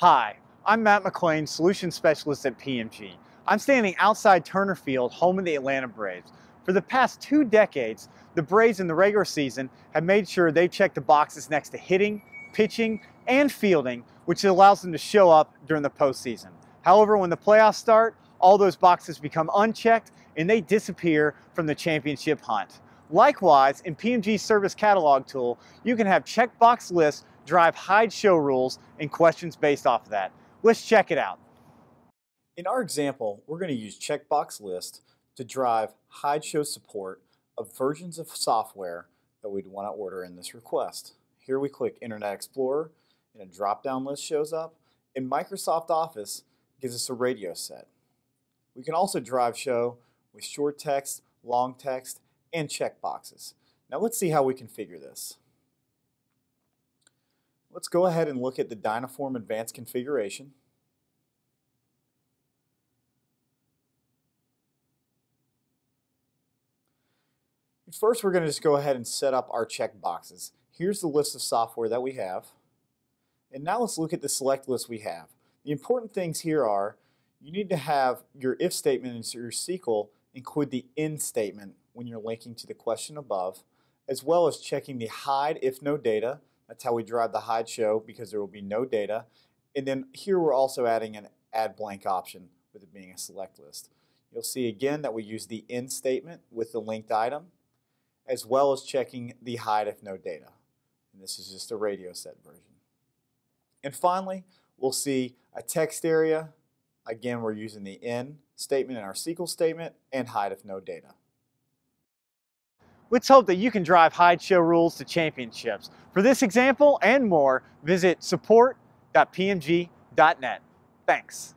Hi, I'm Matt McClain, Solution Specialist at PMG. I'm standing outside Turner Field, home of the Atlanta Braves. For the past two decades, the Braves in the regular season have made sure they check the boxes next to hitting, pitching, and fielding, which allows them to show up during the postseason. However, when the playoffs start, all those boxes become unchecked and they disappear from the championship hunt. Likewise, in PMG's service catalog tool, you can have checkbox lists drive hide show rules and questions based off of that. Let's check it out. In our example, we're going to use checkbox list to drive hide show support of versions of software that we'd want to order in this request. Here we click Internet Explorer and a drop-down list shows up. and Microsoft Office, gives us a radio set. We can also drive show with short text, long text, and checkboxes. Now let's see how we configure this. Let's go ahead and look at the Dynaform Advanced Configuration. First, we're going to just go ahead and set up our checkboxes. Here's the list of software that we have. And now let's look at the select list we have. The important things here are you need to have your if statement and your SQL include the in statement when you're linking to the question above, as well as checking the hide if no data. That's how we drive the hide show because there will be no data. And then here we're also adding an add blank option with it being a select list. You'll see again that we use the in statement with the linked item, as well as checking the hide if no data. And this is just a radio set version. And finally, we'll see a text area. Again, we're using the in statement in our SQL statement and hide if no data. Let's hope that you can drive hide show rules to championships. For this example and more, visit support.pmg.net. Thanks.